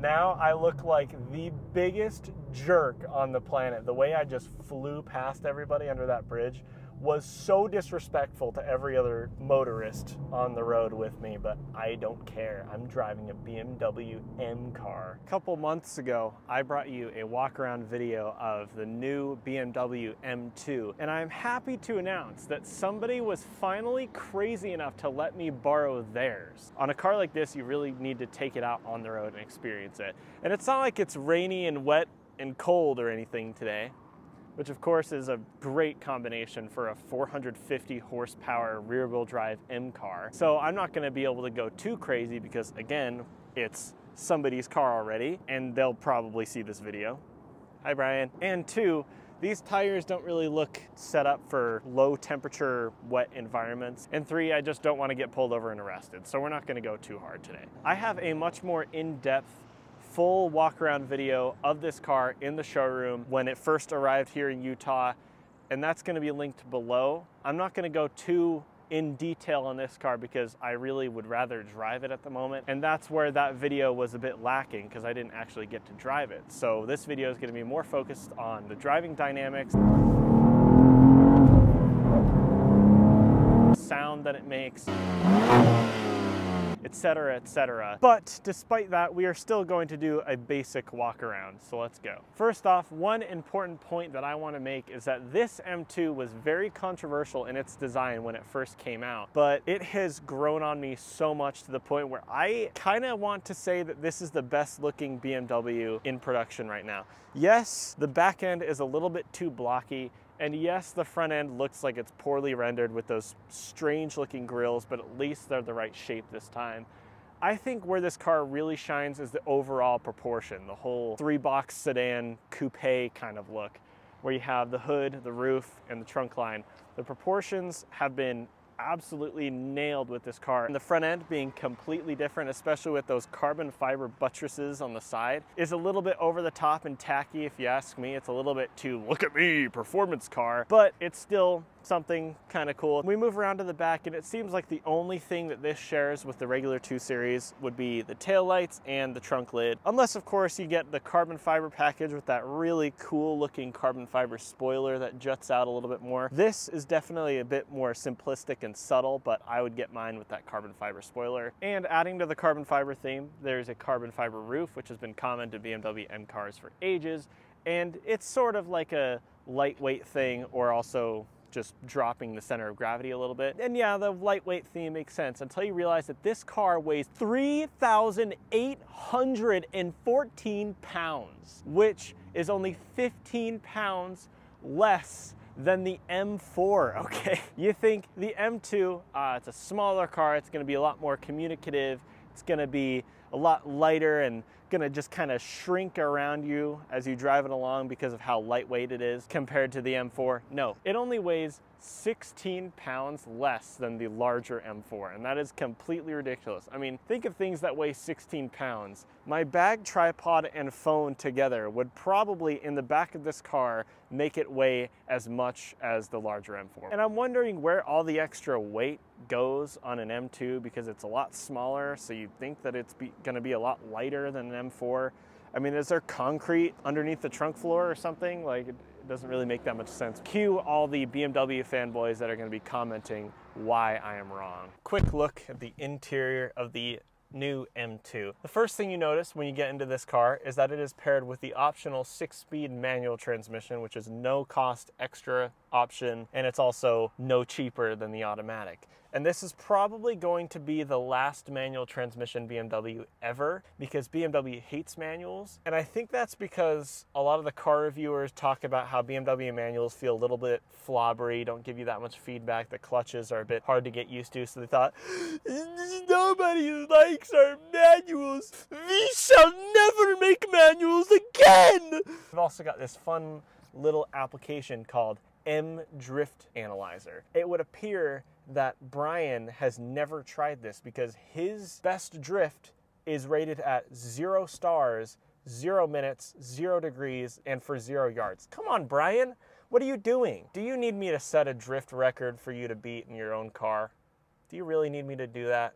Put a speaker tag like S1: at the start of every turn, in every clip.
S1: now I look like the biggest jerk on the planet. The way I just flew past everybody under that bridge was so disrespectful to every other motorist on the road with me, but I don't care. I'm driving a BMW M car. A couple months ago, I brought you a walk around video of the new BMW M2, and I'm happy to announce that somebody was finally crazy enough to let me borrow theirs. On a car like this, you really need to take it out on the road and experience it. And it's not like it's rainy and wet and cold or anything today which of course is a great combination for a 450 horsepower rear wheel drive M car. So I'm not gonna be able to go too crazy because again, it's somebody's car already and they'll probably see this video. Hi Brian. And two, these tires don't really look set up for low temperature, wet environments. And three, I just don't want to get pulled over and arrested. So we're not going to go too hard today. I have a much more in-depth full walk around video of this car in the showroom when it first arrived here in Utah, and that's gonna be linked below. I'm not gonna go too in detail on this car because I really would rather drive it at the moment. And that's where that video was a bit lacking because I didn't actually get to drive it. So this video is gonna be more focused on the driving dynamics, sound that it makes, etc., etc. But despite that, we are still going to do a basic walk around, so let's go. First off, one important point that I want to make is that this M2 was very controversial in its design when it first came out, but it has grown on me so much to the point where I kind of want to say that this is the best looking BMW in production right now. Yes, the back end is a little bit too blocky, and yes, the front end looks like it's poorly rendered with those strange looking grills, but at least they're the right shape this time. I think where this car really shines is the overall proportion, the whole three box sedan coupe kind of look, where you have the hood, the roof, and the trunk line. The proportions have been absolutely nailed with this car. And the front end being completely different, especially with those carbon fiber buttresses on the side, is a little bit over the top and tacky if you ask me. It's a little bit too, look at me, performance car, but it's still something kind of cool. We move around to the back and it seems like the only thing that this shares with the regular 2 Series would be the tail lights and the trunk lid. Unless of course you get the carbon fiber package with that really cool looking carbon fiber spoiler that juts out a little bit more. This is definitely a bit more simplistic and subtle, but I would get mine with that carbon fiber spoiler. And adding to the carbon fiber theme, there's a carbon fiber roof, which has been common to BMW M cars for ages. And it's sort of like a lightweight thing or also just dropping the center of gravity a little bit. And yeah, the lightweight theme makes sense until you realize that this car weighs 3,814 pounds, which is only 15 pounds less than the M4, okay? You think the M2, uh, it's a smaller car, it's gonna be a lot more communicative, it's gonna be a lot lighter and gonna just kind of shrink around you as you drive it along because of how lightweight it is compared to the M4. No, it only weighs 16 pounds less than the larger M4, and that is completely ridiculous. I mean, think of things that weigh 16 pounds. My bag, tripod, and phone together would probably, in the back of this car, make it weigh as much as the larger M4. And I'm wondering where all the extra weight goes on an M2 because it's a lot smaller, so you'd think that it's gonna be a lot lighter than an M4. I mean, is there concrete underneath the trunk floor or something? Like, it doesn't really make that much sense. Cue all the BMW fanboys that are gonna be commenting why I am wrong. Quick look at the interior of the new M2. The first thing you notice when you get into this car is that it is paired with the optional six-speed manual transmission, which is no cost extra option, and it's also no cheaper than the automatic. And this is probably going to be the last manual transmission BMW ever because BMW hates manuals. And I think that's because a lot of the car reviewers talk about how BMW manuals feel a little bit flobbery, don't give you that much feedback. The clutches are a bit hard to get used to. So they thought, nobody likes our manuals. We shall never make manuals again. We've also got this fun little application called M Drift Analyzer. It would appear that Brian has never tried this because his best drift is rated at zero stars, zero minutes, zero degrees, and for zero yards. Come on, Brian. What are you doing? Do you need me to set a drift record for you to beat in your own car? Do you really need me to do that?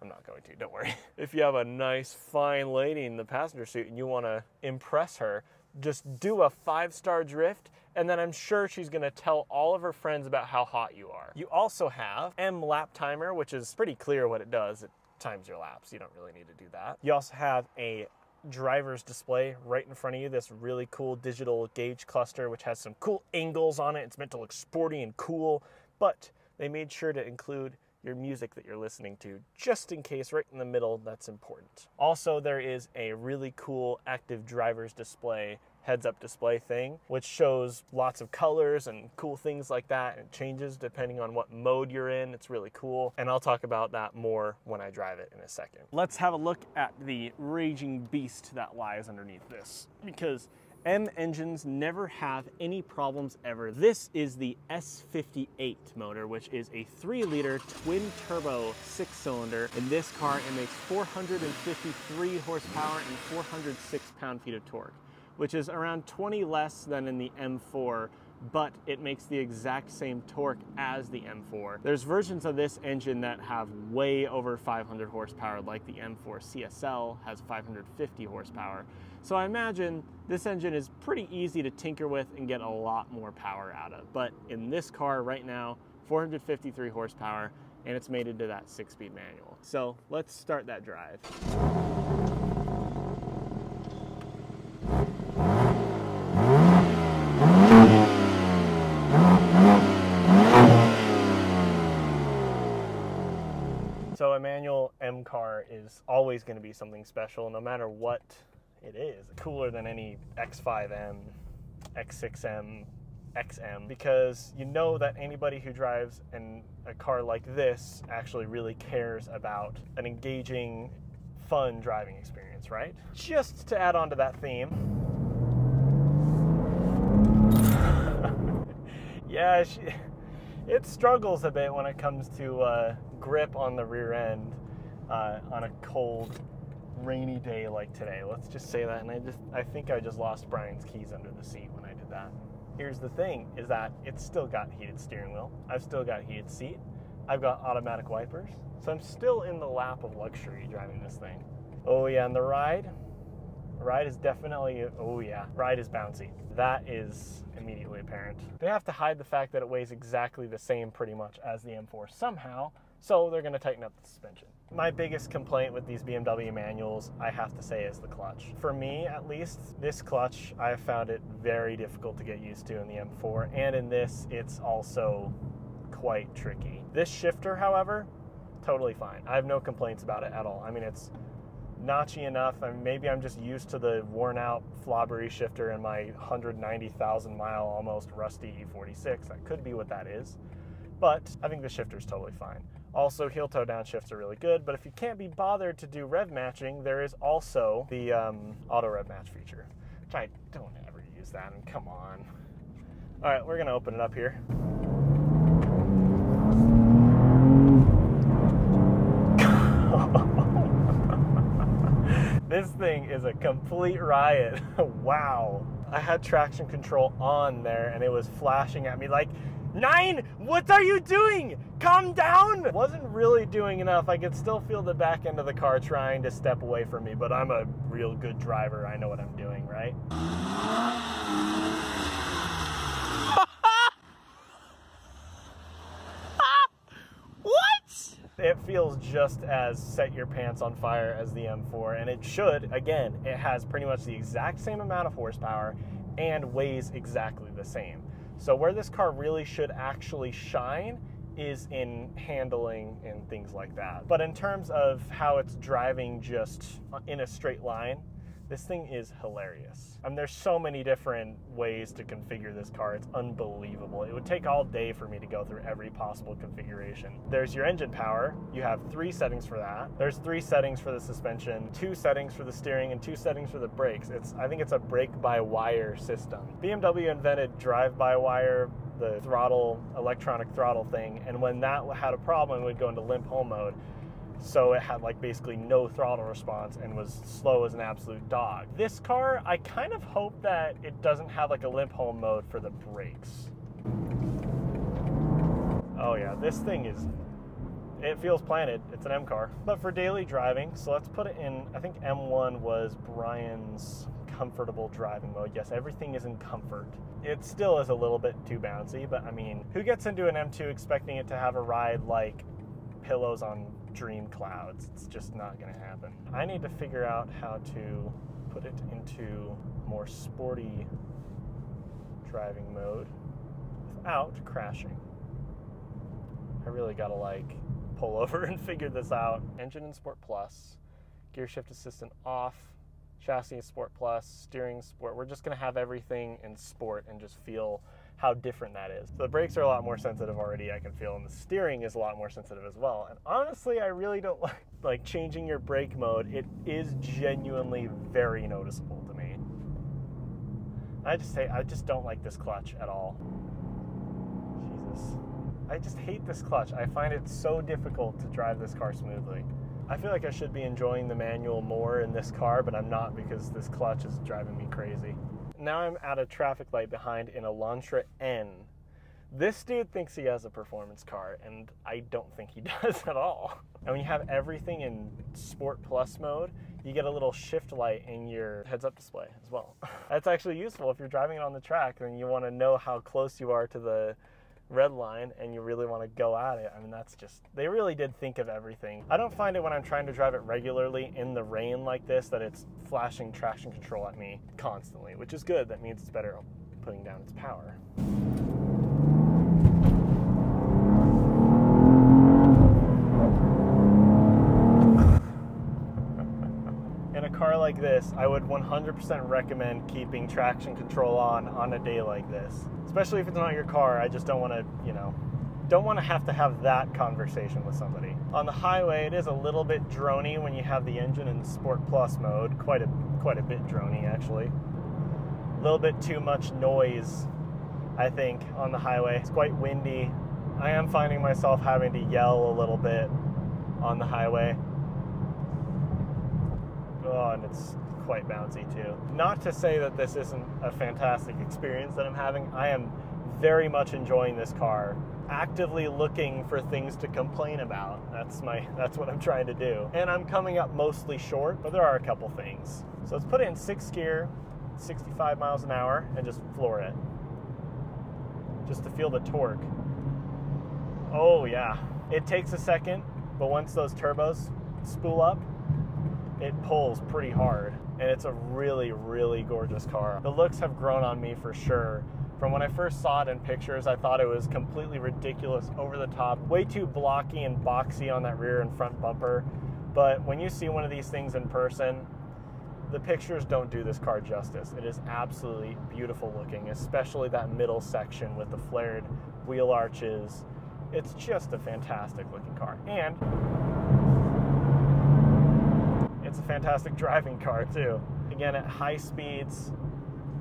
S1: I'm not going to, don't worry. If you have a nice, fine lady in the passenger seat and you want to impress her, just do a five star drift, and then I'm sure she's gonna tell all of her friends about how hot you are. You also have M lap timer, which is pretty clear what it does. It times your laps. You don't really need to do that. You also have a driver's display right in front of you, this really cool digital gauge cluster, which has some cool angles on it. It's meant to look sporty and cool, but they made sure to include your music that you're listening to, just in case right in the middle that's important. Also, there is a really cool active driver's display heads up display thing, which shows lots of colors and cool things like that. And it changes depending on what mode you're in. It's really cool. And I'll talk about that more when I drive it in a second. Let's have a look at the raging beast that lies underneath this because M engines never have any problems ever. This is the S58 motor, which is a three liter twin turbo six cylinder. In this car, it makes 453 horsepower and 406 pound feet of torque which is around 20 less than in the M4 but it makes the exact same torque as the M4. There's versions of this engine that have way over 500 horsepower, like the M4 CSL has 550 horsepower. So I imagine this engine is pretty easy to tinker with and get a lot more power out of. But in this car right now, 453 horsepower, and it's made into that six-speed manual. So let's start that drive. A manual M car is always going to be something special, no matter what it is. Cooler than any X5M, X6M, XM, because you know that anybody who drives an, a car like this actually really cares about an engaging, fun driving experience, right? Just to add on to that theme, yeah, she, it struggles a bit when it comes to uh, grip on the rear end uh, on a cold, rainy day like today. Let's just say that. And I just, I think I just lost Brian's keys under the seat when I did that. Here's the thing: is that it's still got heated steering wheel. I've still got heated seat. I've got automatic wipers. So I'm still in the lap of luxury driving this thing. Oh yeah, and the ride, ride is definitely, oh yeah, ride is bouncy. That is immediately apparent. They have to hide the fact that it weighs exactly the same pretty much as the M4 somehow, so they're going to tighten up the suspension. My biggest complaint with these BMW manuals, I have to say, is the clutch. For me, at least, this clutch, I found it very difficult to get used to in the M4, and in this, it's also quite tricky. This shifter, however, totally fine. I have no complaints about it at all. I mean, it's notchy enough. I mean, maybe I'm just used to the worn out flobbery shifter in my 190,000 mile almost rusty E46. That could be what that is. But I think the shifter is totally fine. Also, heel toe down shifts are really good, but if you can't be bothered to do rev matching, there is also the um, auto rev match feature, which I don't ever use that, and come on. All right, we're gonna open it up here. Thing is a complete riot. wow. I had traction control on there and it was flashing at me like, Nine, what are you doing? Calm down. Wasn't really doing enough. I could still feel the back end of the car trying to step away from me, but I'm a real good driver. I know what I'm doing, right?
S2: what?
S1: It feels just as set your pants on fire as the M4, and it should. Again, it has pretty much the exact same amount of horsepower and weighs exactly the same. So where this car really should actually shine is in handling and things like that. But in terms of how it's driving just in a straight line, this thing is hilarious. I mean, there's so many different ways to configure this car. It's unbelievable. It would take all day for me to go through every possible configuration. There's your engine power. You have three settings for that. There's three settings for the suspension, two settings for the steering, and two settings for the brakes. It's I think it's a brake-by-wire system. BMW invented drive-by-wire the throttle, electronic throttle thing, and when that had a problem, it would go into limp home mode so it had like basically no throttle response and was slow as an absolute dog. This car, I kind of hope that it doesn't have like a limp home mode for the brakes. Oh yeah, this thing is it feels planted. It's an M car. But for daily driving, so let's put it in, I think M1 was Brian's comfortable driving mode. Yes, everything is in comfort. It still is a little bit too bouncy, but I mean, who gets into an M2 expecting it to have a ride like pillows on dream clouds? It's just not going to happen. I need to figure out how to put it into more sporty driving mode without crashing. I really got to like pull over and figure this out. Engine in Sport Plus, gear shift assistant off, chassis Sport Plus, steering Sport. We're just gonna have everything in Sport and just feel how different that is. So the brakes are a lot more sensitive already, I can feel, and the steering is a lot more sensitive as well. And honestly, I really don't like, like changing your brake mode. It is genuinely very noticeable to me. I just say I just don't like this clutch at all. Jesus. I just hate this clutch. I find it so difficult to drive this car smoothly. I feel like I should be enjoying the manual more in this car, but I'm not because this clutch is driving me crazy. Now I'm at a traffic light behind an Elantra N. This dude thinks he has a performance car, and I don't think he does at all. And when you have everything in Sport Plus mode, you get a little shift light in your heads-up display as well. That's actually useful if you're driving it on the track and you want to know how close you are to the red line and you really want to go at it. I mean, that's just, they really did think of everything. I don't find it when I'm trying to drive it regularly in the rain like this that it's flashing traction control at me constantly, which is good. That means it's better putting down its power. in a like this, I would 100% recommend keeping traction control on on a day like this. Especially if it's not your car, I just don't want to, you know, don't want to have to have that conversation with somebody. On the highway, it is a little bit drony when you have the engine in Sport Plus mode, quite a quite a bit drony actually. A little bit too much noise, I think, on the highway. It's quite windy. I am finding myself having to yell a little bit on the highway. Oh, and it's quite bouncy too. Not to say that this isn't a fantastic experience that I'm having. I am very much enjoying this car. Actively looking for things to complain about. That's my that's what I'm trying to do. And I'm coming up mostly short, but there are a couple things. So let's put it in sixth gear, 65 miles an hour, and just floor it. Just to feel the torque. Oh yeah. It takes a second, but once those turbos spool up, it pulls pretty hard and it's a really really gorgeous car. The looks have grown on me for sure. From when i first saw it in pictures i thought it was completely ridiculous over the top way too blocky and boxy on that rear and front bumper. But when you see one of these things in person the pictures don't do this car justice. It is absolutely beautiful looking especially that middle section with the flared wheel arches. It's just a fantastic looking car. And it's a fantastic driving car too. Again, at high speeds,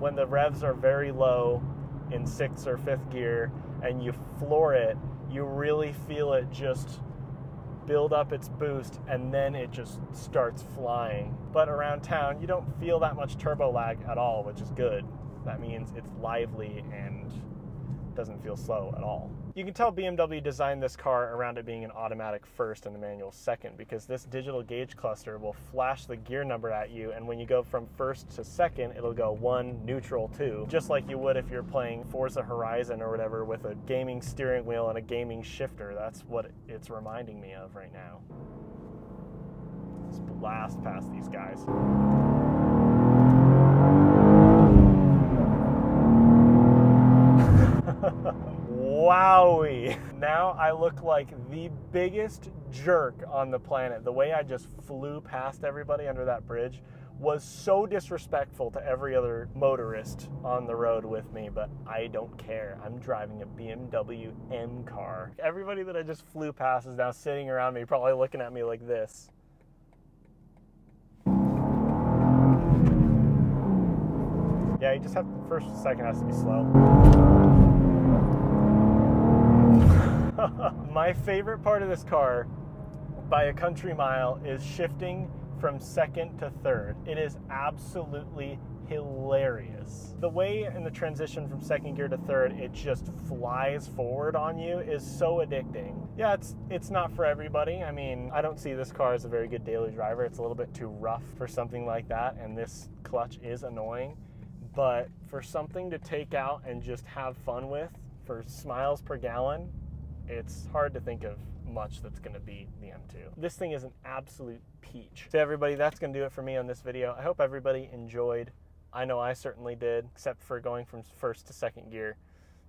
S1: when the revs are very low in sixth or fifth gear and you floor it, you really feel it just build up its boost and then it just starts flying. But around town, you don't feel that much turbo lag at all, which is good. That means it's lively and doesn't feel slow at all. You can tell BMW designed this car around it being an automatic first and a manual second because this digital gauge cluster will flash the gear number at you and when you go from first to second it'll go one, neutral, two, just like you would if you're playing Forza Horizon or whatever with a gaming steering wheel and a gaming shifter. That's what it's reminding me of right now. Let's blast past these guys. Wowie. Now I look like the biggest jerk on the planet. The way I just flew past everybody under that bridge was so disrespectful to every other motorist on the road with me, but I don't care. I'm driving a BMW M car. Everybody that I just flew past is now sitting around me, probably looking at me like this. Yeah, you just have first second has to be slow. My favorite part of this car by a country mile is shifting from second to third. It is absolutely hilarious. The way in the transition from second gear to third, it just flies forward on you is so addicting. Yeah, it's it's not for everybody. I mean, I don't see this car as a very good daily driver. It's a little bit too rough for something like that, and this clutch is annoying. But for something to take out and just have fun with for smiles per gallon, it's hard to think of much that's going to be the M2. This thing is an absolute peach. So everybody, that's going to do it for me on this video. I hope everybody enjoyed. I know I certainly did, except for going from first to second gear.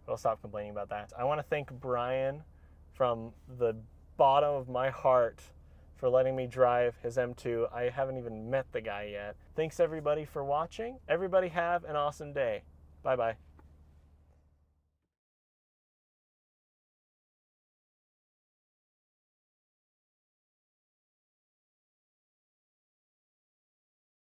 S1: But I'll stop complaining about that. I want to thank Brian from the bottom of my heart for letting me drive his M2. I haven't even met the guy yet. Thanks everybody for watching. Everybody have an awesome day. Bye bye.